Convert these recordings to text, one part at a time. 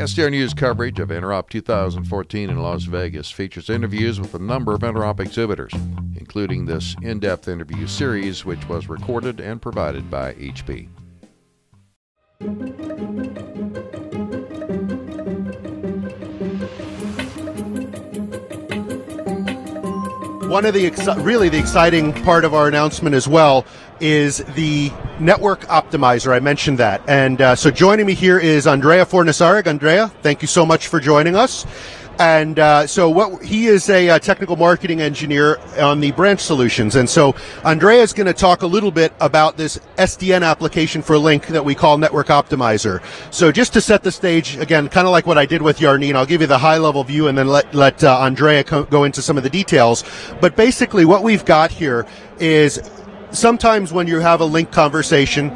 SDR News coverage of Interop 2014 in Las Vegas features interviews with a number of Interop exhibitors, including this in depth interview series, which was recorded and provided by HP. One of the really the exciting part of our announcement as well is the network optimizer. I mentioned that, and uh, so joining me here is Andrea Fornasarig. Andrea, thank you so much for joining us. And uh, so, what he is a, uh, technical marketing engineer on the branch solutions, and so Andrea is going to talk a little bit about this SDN application for Lync that we call Network Optimizer. So, just to set the stage, again, kind of like what I did with Yarnine, I'll give you the high level view, and then let let uh, Andrea co- go into some of the details. But basically, what we've got here is sometimes when you have a Lync conversation,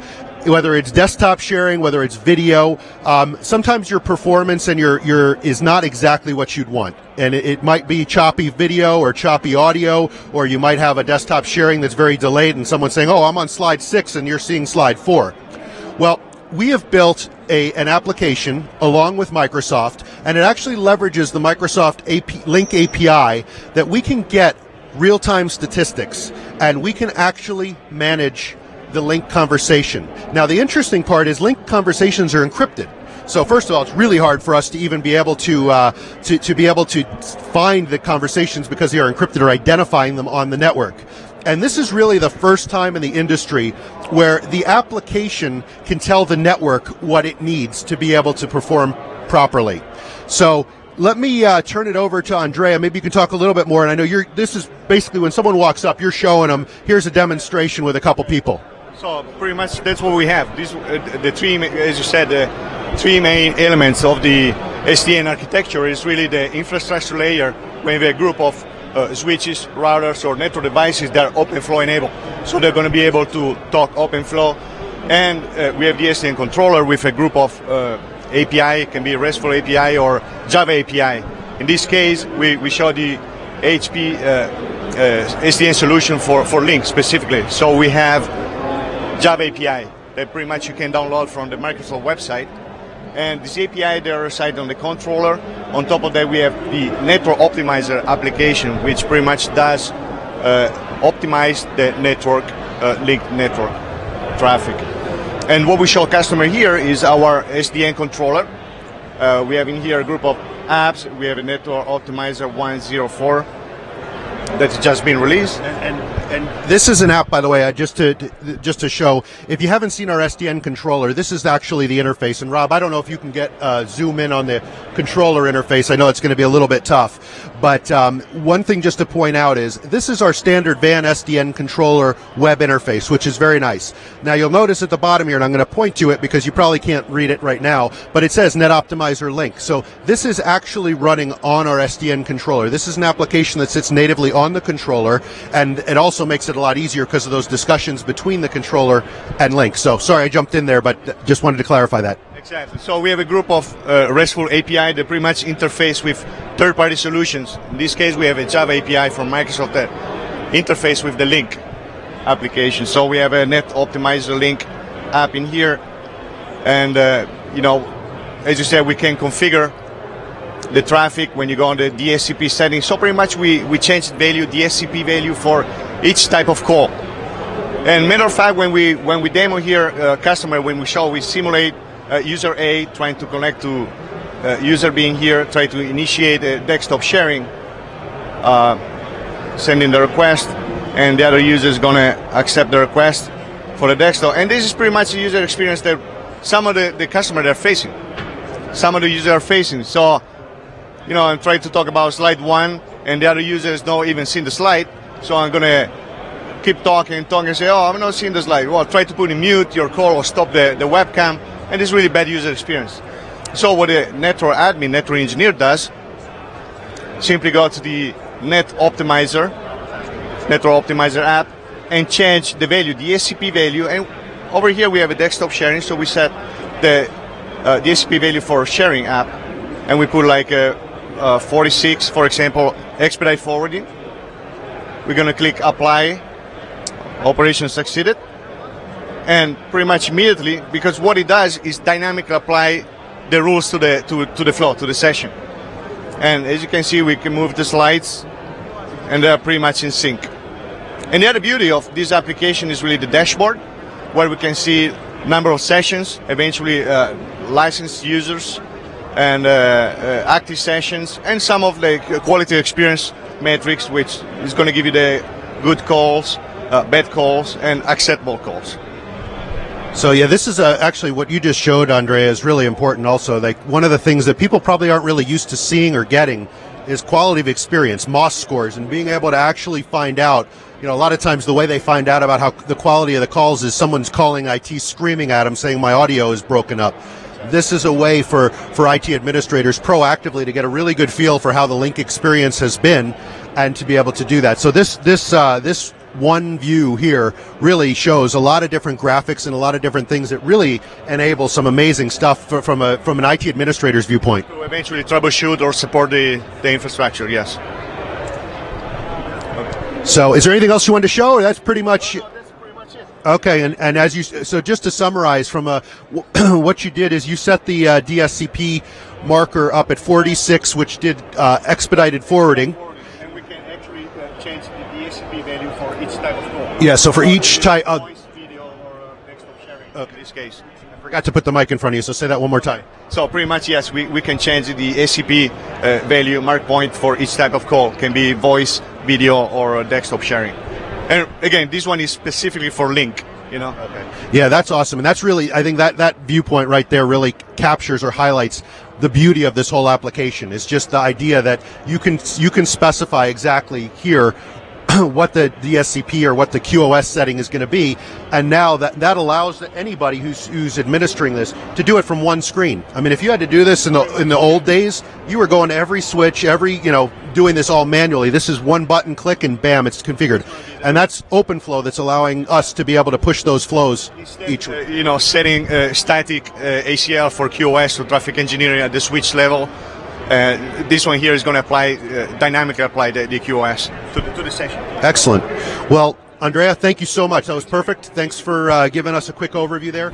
whether it's desktop sharing, whether it's video, um, sometimes your performance and your your is not exactly what you'd want, and it, it, might be choppy video or choppy audio, or you might have a desktop sharing that's very delayed, and someone saying, "Oh, I'm on slide six, and you're seeing slide four. Well, we have built a, an application along with Microsoft, and it actually leverages the Microsoft AP, Lync API that we can get real-time statistics, and we can actually manage the Lync conversation. Now, the interesting part is Lync conversations are encrypted. So first of all, it's really hard for us to even be able to, uh, to to be able to find the conversations because they are encrypted or identifying them on the network. And this is really the first time in the industry where the application can tell the network what it needs to be able to perform properly. So let me uh, turn it over to Andrea. Maybe you can talk a little bit more. And I know you're. This is basically when someone walks up, you're showing them. Here's a demonstration with a couple people. So pretty much that's what we have. Uh, the three, as you said, the three main elements of the SDN architecture is really the infrastructure layer. Where we have a group of uh, switches, routers, or network devices that are OpenFlow enabled. So they're going to be able to talk OpenFlow. And uh, we have the SDN controller with a group of uh, API, it can be RESTful API or Java API. In this case, we, we show the HP uh, uh, SDN solution for, for Lync specifically. So we have Java API that pretty much you can download from the Microsoft website. And this API they are residing on the controller. On top of that, we have the Network Optimizer application, which pretty much does uh, optimize the network, uh, linked network traffic. And what we show customer here is our SDN controller. Uh, we have in here a group of apps. We have a Network Optimizer 104 that's just been released. And, and, and, this is an app, by the way, uh, just to, to, just to show. If you haven't seen our SDN controller, this is actually the interface. And Rob, I don't know if you can get uh, zoom in on the controller interface. I know it's going to be a little bit tough, but um, one thing just to point out is this is our standard VAN SDN controller web interface, which is very nice. Now you'll notice at the bottom here, and I'm going to point to it because you probably can't read it right now, but it says Net Optimizer Lync. So this is actually running on our SDN controller. This is an application that sits natively on the controller, and it also makes it a lot easier because of those discussions between the controller and Lync. So sorry I jumped in there, but just wanted to clarify that. Exactly. So we have a group of uh, RESTful API that pretty much interface with third-party solutions. In this case, we have a Java API from Microsoft that interface with the Lync application. So we have a Net Optimizer Lync app in here, and uh, you know, as you said, we can configure the traffic when you go on the DSCP settings. So pretty much we, we change the value, DSCP value for each type of call. And matter of fact, when we when we demo here, uh, customer, when we show, we simulate uh, user A trying to connect to uh, user being here, try to initiate a desktop sharing, uh, sending the request, and the other user is going to accept the request for the desktop. And this is pretty much the user experience that some of the, the customer they're facing, some of the users are facing. So, you know, I'm trying to talk about slide one, and the other users don't even see the slide. So I'm going to keep talking and talking and say, oh, I'm not seeing the slide. Well, try to put in mute your call or stop the, the webcam and it's really bad user experience. So what a network admin, network engineer does, simply go to the Net Optimizer, Network Optimizer app, and change the value, the SCP value. And over here we have a desktop sharing, so we set the uh, the SCP value for sharing app, and we put like a, a 46, for example, expedite forwarding. We're gonna click apply. Operation succeeded and pretty much immediately because what it does is dynamically apply the rules to the to, to the flow to the session. And as you can see, we can move the slides, and they are pretty much in sync. And the other beauty of this application is really the dashboard, where we can see number of sessions, eventually uh, licensed users, and uh, uh, active sessions, and some of the quality experience metrics, which is going to give you the good calls, uh, bad calls, and acceptable calls. So yeah, this is uh, actually what you just showed, Andrea, is really important. Also, like one of the things that people probably aren't really used to seeing or getting is quality of experience, MOS scores, and being able to actually find out. You know, a lot of times the way they find out about how the quality of the calls is someone's calling IT, screaming at them, saying my audio is broken up. This is a way for, for IT administrators proactively to get a really good feel for how the Lync experience has been, and to be able to do that. So this this uh, this one view here really shows a lot of different graphics and a lot of different things that really enable some amazing stuff for, from a from an IT administrator's viewpoint. To eventually troubleshoot or support the, the infrastructure, yes. So, is there anything else you want to show, that's pretty much? Okay, and, and as you so just to summarize from a what you did is you set the uh, DSCP marker up at 46, which did uh, expedited forwarding. And we can actually uh, change the DSCP value for each type of call. Yeah, so for each type, uh, Voice, video, or uh, desktop sharing in this case. I forgot to put the mic in front of you, so say that one more time. So pretty much yes, we, we can change the SCP uh, value mark point for each type of call. Can be voice, video, or uh, desktop sharing. And again, this one is specifically for Lync. You know. Okay. Yeah, that's awesome, and that's really I think that that viewpoint right there really captures or highlights the beauty of this whole application. Is just the idea that you can you can specify exactly here what the DSCP or what the QoS setting is going to be, and now that that allows anybody who's who's administering this to do it from one screen. I mean, if you had to do this in the in the old days, you were going to every switch, every you know, doing this all manually. This is one button click and bam, it's configured, and that's OpenFlow that's allowing us to be able to push those flows each. Uh, you know, setting uh, static uh, ACL for QoS or traffic engineering at the switch level. Uh, this one here is going to apply uh, dynamically apply the, the QoS to the, to the session. Excellent. Well, Andrea, thank you so much. That was perfect. Thanks for uh, giving us a quick overview there.